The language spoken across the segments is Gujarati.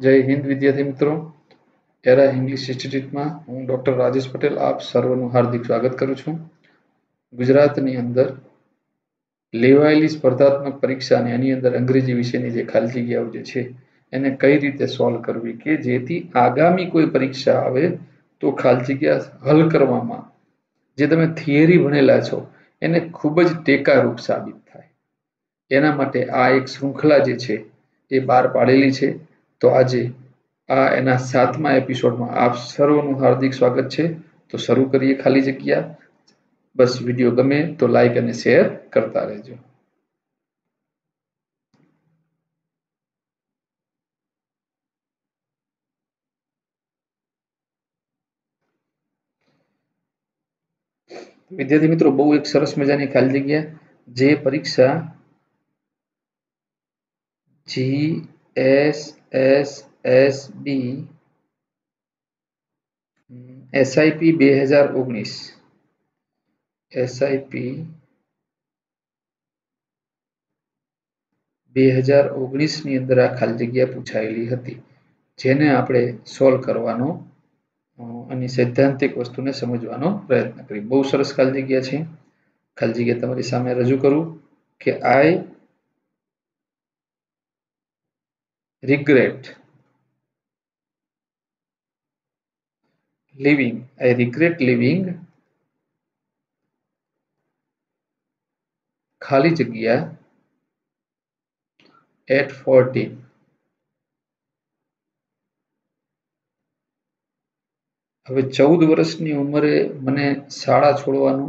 જય હિન્દ વિદ્યાર્થી મિત્રો. એરા ઇંગ્લિશ ઇન્સ્ટિટ્યૂટમાં હું ડૉક્ટર રાજેશ પટેલ આપ સર્વનું હાર્દિક સ્વાગત કરું છું. ગુજરાતની અંદર લેવાયેલી સ્પર્ધાત્મક પરીક્ષા અને એની અંદર અંગ્રેજી વિષયની જે ખાલી જગ્યાઓ જે છે, એને કઈ રીતે સોલ્વ કરવી કે જેથી આગામી કોઈ પરીક્ષા આવે તો ખાલી જગ્યા હલ કરવામાં જે તમે થિયરી ભણેલા છો, એને ખૂબ જ ટેકારૂપ સાબિત થાય. એના માટે આ એક શૃંખલા જે છે, એ બહાર પાડેલી છે. તો આજે આ એના સાતમા એપિસોડમાં આપ સર્વનું હાર્દિક સ્વાગત છે. તો શરૂ કરીએ ખાલી જગ્યા. બસ વીડિયો ગમે તો લાઈક અને શેર કરતા રહેજો. વિદ્યાર્થી મિત્રો, બહુ એક સરસ મજાની ખાલી જગ્યા. જે પરીક્ષા G S S S B SIP બે હજાર ઓગણીસ એસઆઈપી બે હજાર ઓગણીસની અંદર આ ખાલી જગ્યા પૂછાયેલી હતી, જેને આપણે સોલ્વ કરવાનો અને સૈદ્ધાંતિક વસ્તુને સમજવાનો પ્રયત્ન કરી બહુ સરસ ખાલી જગ્યા છે. ખાલી જગ્યા તમારી સામે રજૂ કરું કે આઈ regret. Living. I regret living. ખાલી જગ્યા એટ ફોર્ટીન હવે ચૌદ વર્ષની ઉંમરે મને શાળા છોડવાનો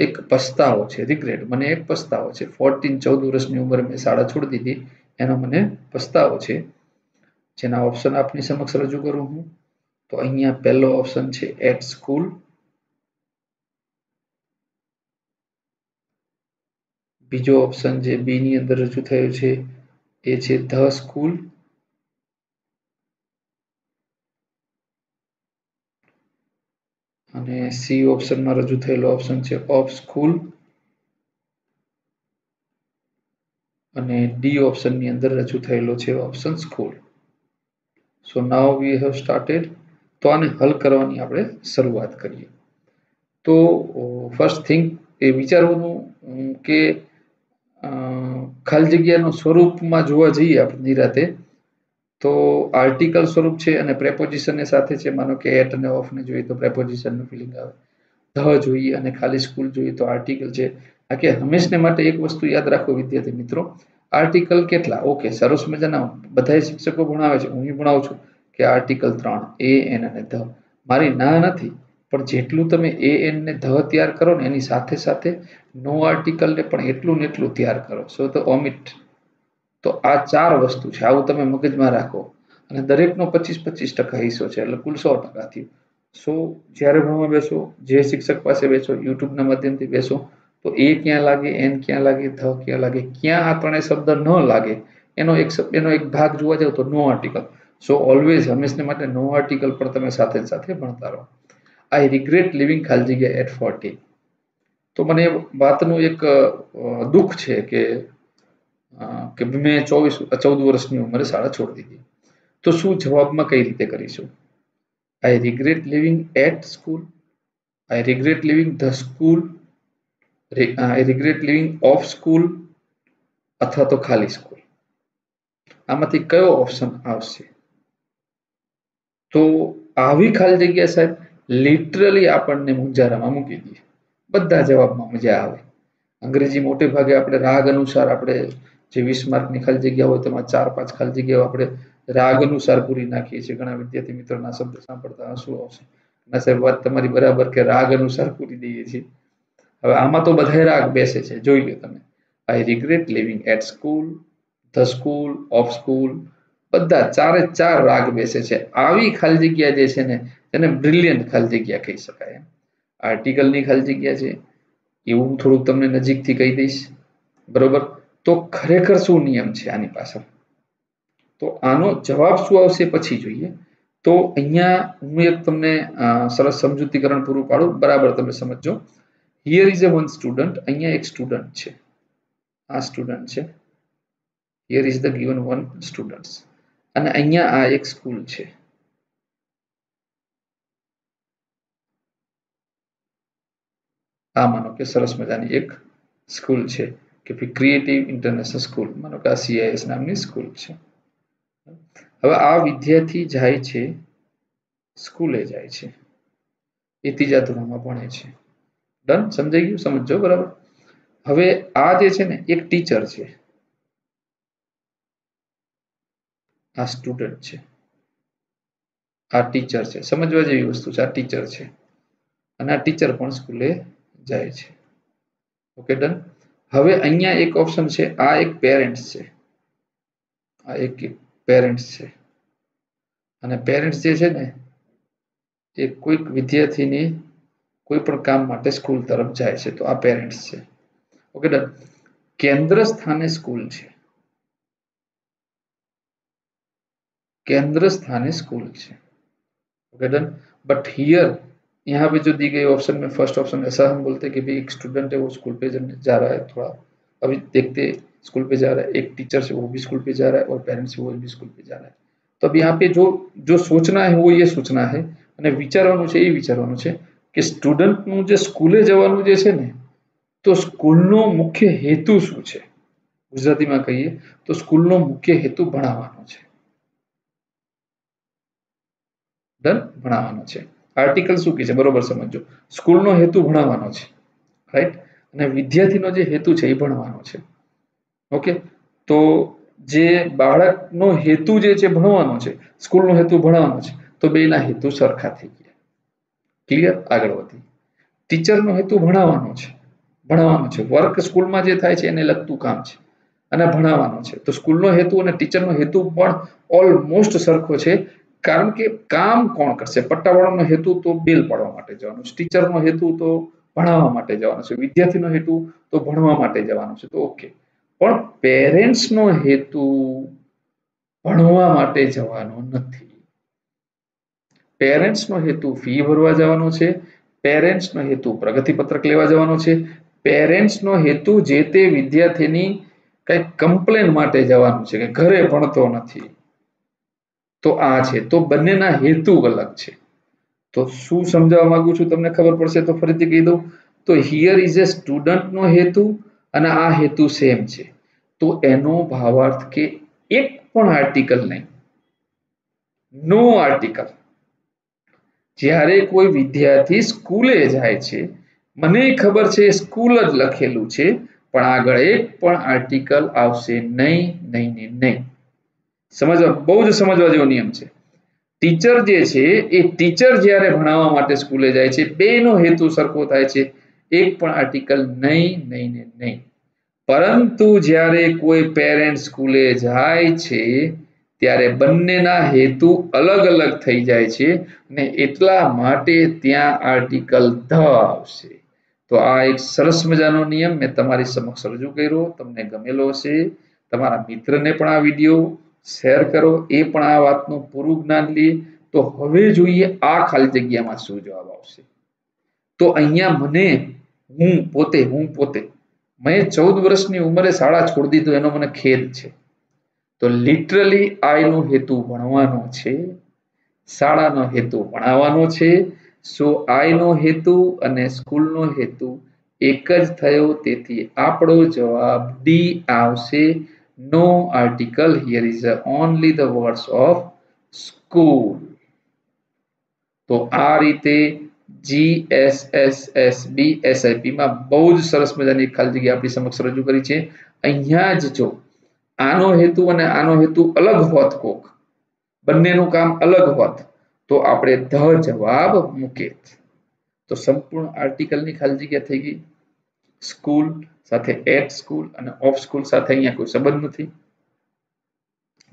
એક પસ્તાવો છે રિગ્રેટ મને એક પસ્તાવો છે. ફોર્ટીન ચૌદ વર્ષની ઉંમરે મેં શાળા છોડી દીધી. એનો મને પસ્તાવો છે. જેના ઓપ્શન આપની સમક્ષ રજૂ કરું હું. તો અહીંયા પહેલો ઓપ્શન છે એટ સ્કૂલ બીજો ઓપ્શન જે બી ની અંદર રજૂ થયો છે એ છે ધ સ્કૂલ અને સી ઓપ્શનમાં રજૂ થયેલો ઓપ્શન છે ઓફ સ્કૂલ અને ડી ઓપ્શનની અંદર રજૂ થયેલો છે option school so now we have started તો આને હલ કરવાની આપણે શરૂઆત કરીએ. તો ફર્સ્ટ થિંગ એ વિચારવાનું કે ખાલી જગ્યાનું સ્વરૂપમાં જોવા જઈએ આપણે નિરાતે તો આર્ટિકલ સ્વરૂપ છે અને પ્રેપોઝિશનને સાથે છે. માનો કે એટ અને ઓફ ને જોઈએ તો પ્રેપોઝિશનનું ફિલિંગ આવે. ધ જોઈએ અને ખાલી સ્કૂલ જોઈએ તો આર્ટિકલ છે. કે હંમેશને માટે એક વસ્તુ યાદ રાખો, વિદ્યાર્થી મિત્રો. આર્ટિકલ કેટલા? ઓકે સરસ મજાના બધા શિક્ષકો ભણાવે છે. હું ભણાવું છું કે આર્ટિકલ ત્રણ એ એન અને ધ. મારી ના નથી, પણ જેટલું તમે એ એન ને ધ તૈયાર કરો ને એની સાથે સાથે નો આર્ટિકલને પણ એટલું ને એટલું તૈયાર કરો. સો તો ઓમિટ તો આ ચાર વસ્તુ છે. આવું તમે મગજમાં રાખો. અને દરેકનો પચીસ પચીસ ટકા હિસ્સો છે. એટલે કુલ સો ટકા થયું. સો જ્યારે ભણવા બેસો, જે શિક્ષક પાસે બેસો, યુટ્યુબના માધ્યમથી બેસો તો એ ક્યાં લાગે, એન ક્યાં લાગે, ધ ક્યાં લાગે, ક્યાં આ ત્રણેય શબ્દ ન લાગે, એનો એક એનો એક ભાગ જોવા જાવ તો નો આર્ટિકલ સો ઓલવેઝ હંમેશને માટે નો આર્ટિકલ પણ તમે સાથે સાથે ભણતા રહો. આઈ રિગ્રેટ લિવિંગ ખાલી જગ્યા એટ ફોર્ટી તો મને વાતનું એક દુઃખ છે કે કે મેં ચોવીસ, ચૌદ વર્ષની ઉંમરે શાળા છોડી દીધી. તો શું જવાબમાં કઈ રીતે કરીશું? I regret living at school I regret living the school regret living of school અથવા તો ખાલી સ્કૂલ આમાંથી કયો ઓપ્શન આવશે? તો આવી ખાલી જગ્યા સાહેબ લિટરલી આપણને મુંજારામાં મૂકી દે બધા જવાબમાં મજા આવે. અંગ્રેજી મોટે ભાગે આપણે રાગ અનુસાર આપણે જે વીસ માર્કની ખાલી જગ્યા હોય તેમાં ચાર, પાંચ ખાલી જગ્યાઓ આપણે રાગ અનુસાર પૂરી નાખીએ છીએ. ઘણા વિદ્યાર્થી મિત્રોના શબ્દ સાંભળતા શું આવશે. ના સાહેબ, વાત તમારી બરાબર કે રાગ અનુસાર પૂરી દઈએ છીએ. હવે આમાં તો બધા રાગ બેસે છે. જોઈ લો તમે. I regret living at school the school of school બધા ચારે ચાર રાગ બેસે છે. આવી ખાલી જગ્યા જે છે ને, તેને બ્રિલિયન્ટ ખાલી જગ્યા કહી શકાય આર્ટિકલની ખાલી જગ્યા છે. એવું હું થોડુંક તમને નજીકથી કહી દઈશ. બરોબર? તો ખરેખર શું નિયમ છે આની પાછળ? તો આનો જવાબ શું આવશે પછી જોઈએ. તો અહીંયા હું એક તમને સરસ સમજૂતીકરણ પૂરું પાડું. બરાબર તમે સમજો here is a one student અહીંયા એક સ્ટુડન્ટ છે. આ સ્ટુડન્ટ છે. Here is the given one students અને અહીંયા આ એક સ્કૂલ છે. આ માનો કે સરસ મજાની એક સ્કૂલ છે કે ભાઈ ક્રિએટિવ ઇન્ટરનેશનલ સ્કૂલ માનો કે આ સીઆઈએસ નામની સ્કૂલ છે. હવે આ વિદ્યાર્થી જાય છે સ્કૂલે જાય છે. એ ત્રીજા ધોરણમાં ભણે છે. ડન સમજાઈ ગયું? સમજો બરાબર? હવે આ જે છે ને, એક ટીચર છે. આ સ્ટુડન્ટ છે. આ ટીચર છે. સમજવા જેવી વસ્તુ છે. આ ટીચર છે. અને આ ટીચર પણ સ્કૂલે જાય છે. ઓકે ડન હવે અહીંયા એક ઓપ્શન છે. આ એક પેરેન્ટ્સ છે. આ એક પેરેન્ટ્સ છે. અને પેરેન્ટ્સ જે છે ને, એ કોઈક વિદ્યાર્થીની કોઈ પણ કામ માટે સ્કૂલ તરફ જાય છે તો આ પેરેન્ટ્સ છે ઓકે ડન કેન્દ્ર સ્થાને સ્કૂલ છે केंद्र स्थाने स्कूल है ओके डन बट हियर यहाँ पे जो दी गई ऑप्शन में फर्स्ट ऑप्शन ऐसा हम बोलते हैं कि भाई एक स्टूडेंट है वो स्कूल पे जा रहा है थोड़ा अभी देखते स्कूल पे जा रहा है एक टीचर से वो भी स्कूल पे जा रहा है और पेरेंट्स वो भी स्कूल पे जा रहा है તો अब यहाँ पे जो जो सोचना है वो ये सोचना है અને વિચારવાનું છે એ વિચારવાનું છે કે સ્ટુડન્ટનું જે સ્કૂલે જવાનું જે છે ને, તો સ્કૂલનો મુખ્ય હેતુ શું છે? ગુજરાતીમાં કહીએ, તો સ્કૂલનો મુખ્ય હેતુ ભણાવવાનો છે. ડન ભણાવવાનો છે. આર્ટિકલ શું કહે છે? બરોબર સમજો. સ્કૂલનો હેતુ ભણાવવાનો છે. રાઈટ અને વિદ્યાર્થીનો જે હેતુ છે એ ભણવાનો છે. ઓકે તો જે બાળકનો હેતુ જે છે ભણવાનો છે, સ્કૂલનો હેતુ ભણવાનો છે, તો બેના હેતુ સરખા થઈ ગયા. ક્લિયર આગળ વધી. ટીચરનો હેતુ ભણાવવાનો છે. ભણાવવાનો છે. વર્ક સ્કૂલમાં જે થાય છે એને લગતું કામ છે. અને ભણાવવાનો છે. તો સ્કૂલનો હેતુ અને ટીચરનો હેતુ પણ ઓલમોસ્ટ સરખો છે. કારણ કે કામ કોણ કરશે? પટ્ટાવાળાનો હેતુ તો બિલ પાડવા માટે જવાનું છે. ટીચરનો હેતુ તો ભણાવવા માટે જવાનો છે. વિદ્યાર્થીનો હેતુ તો ભણવા માટે જવાનો છે. તો ઓકે પણ પેરેન્ટ્સનો હેતુ ભણવા માટે જવાનો નથી. પેરેન્ટ્સનો હેતુ ફી ભરવા જવાનો છે, પેરેન્ટ્સનો હેતુ પ્રગતિ પત્રક લેવા જવાનો છે, પેરેન્ટ્સનો હેતુ જે તે વિદ્યાર્થીની કંઈક કમ્પ્લેન માટે જવાનું છે કે ઘરે ભણતો નથી. તો આ છે. તો બંનેના હેતુ અલગ છે. તો શું સમજાવવા માંગુ છું તમને ખબર પડશે તો ફરીથી કહી દઉં. તો હિયર ઇઝ એ સ્ટુડન્ટનો હેતુ અને આ હેતુ સેમ છે. તો એનો ભાવાર્થ કે એક પણ આર્ટિકલ નહીં. No article. જ્યારે કોઈ વિદ્યાર્થી સ્કૂલે જાય છે, મને ખબર છે સ્કૂલ જ લખેલું છે, પણ આગળ એક પણ આર્ટિકલ આવશે નહીં નહીં ને નહીં. સમજવા, બહુ જ સમજવા જેવો નિયમ છે. ટીચર જે છે, એ ટીચર જ્યારે ભણાવવા માટે સ્કૂલે જાય છે, બેનો હેતુ સરખો થાય છે, એક પણ આર્ટિકલ નહીં નહીં ને નહીં. પરંતુ જ્યારે કોઈ પેરેન્ટ સ્કૂલે જાય છે ત્યારે બંનેના હેતુ અલગ અલગ થઈ જાય છે અને એટલા માટે ત્યાં આર્ટિકલ ધ આવશે. તો આ એક સરસ મજાનો નિયમ મેં તમારી સમક્ષ રજૂ કર્યો, તમને ગમેલો હશે. તમારા મિત્રને પણ આ વીડિયો શેર કરો, એ પણ આ વાતનું પૂરું જ્ઞાન લે. તો હવે જોઈએ આ ખાલી જગ્યામાં શું જવાબ આવશે. તો અહીંયા મને હું પોતે હું પોતે, મેં ચૌદ વર્ષની ઉંમરે શાળા છોડી દીધું, એનો મને ખેદ છે. તો લિટરલી આઈનો હેતુ ભણવાનો છે, શાળાનો હેતુ ભણાવવાનો છે. સો આઈનો હેતુ અને સ્કૂલનો હેતુ એક જ થયો, તેથી આપણો જવાબ ડી આવશે. No article here is only the words of school તો આ રીતે G S S S B SIP માં બહુ જ સરસ મજાની ખાલી જગ્યા આપણી સમક્ષ રજૂ કરી છે. અહીંયા જ જો આનો હેતુ અને આનો હેતુ અલગ હોત કોક. બંનેનું કામ અલગ હોત, તો આપણે ધ જવાબ મૂકેત. તો સંપૂર્ણ આર્ટિકલની ખાલી જગ્યા થઈ ગઈ. સ્કૂલ સાથે એટ સ્કૂલ અને ઓફ સ્કૂલ સાથે અહીંયા કોઈ સંબંધ નથી.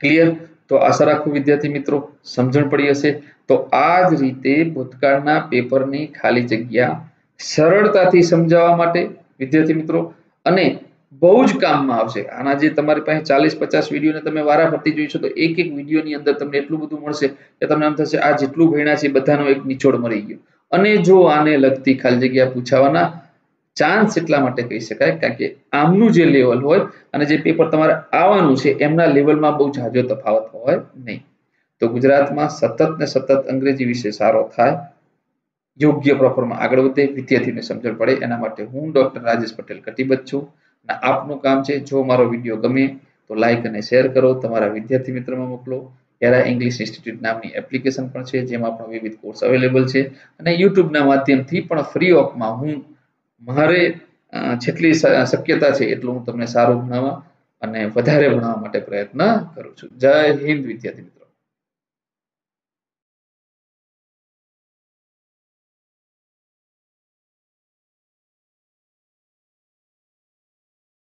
ક્લિયર? તો આશા રાખું વિદ્યાર્થી મિત્રો, સમજણ પડી હશે. તો આ જ રીતે ભૂતકાળના પેપરની ખાલી જગ્યા સરળતાથી સમજાવવા માટે, વિદ્યાર્થી મિત્રો, અને બહુ જ કામમાં આવશે. આના જે તમારી પાસે ચાલીસ, પચાસ વિડીયોને તમે વારાફરતી જોઈશો તો એક એક વિડીયોની અંદર તમને એટલું બધું મળશે કે તમને એમ થશે, આ જેટલું ભણ્યા છે બધાનો એક નિચોડ મળી ગયો. અને જો આને લગતી ખાલી જગ્યા પૂછાવાના ચાન્સ એટલા માટે કહી શકાય, કારણ કે આમનું જે લેવલ હોય અને જે પેપર તમારે આવવાનું છે, એમના લેવલમાં બહુ ઝાઝો તફાવત હોય નહીં. તો ગુજરાતમાં સતત ને સતત અંગ્રેજી વિશે સારો થાય, યોગ્ય પ્રોપરમાં આગળ વધે વિદ્યાર્થીને સમજણ પડે. એના માટે હું ડોક્ટર રાજેશ પટેલ કટિબદ્ધ છું. આપનું કામ છે, જો મારો વીડિયો ગમે તો લાઈક અને શેર કરો. તમારા વિદ્યાર્થી મિત્રમાં મોકલો. એરા ઇંગ્લિશ ઇન્સ્ટિટ્યૂટ નામની એપ્લિકેશન પણ છે, જેમાં પણ વિવિધ કોર્સ અવેલેબલ છે. અને યુટ્યુબના માધ્યમથી પણ ફ્રી ઓફમાં હું મારે જેટલી શક્યતા છે એટલું હું તમને સારું ભણાવવા અને વધારે ભણાવવા માટે પ્રયત્ન કરું છું. જય હિન્દ વિદ્યાર્થી મિત્રો.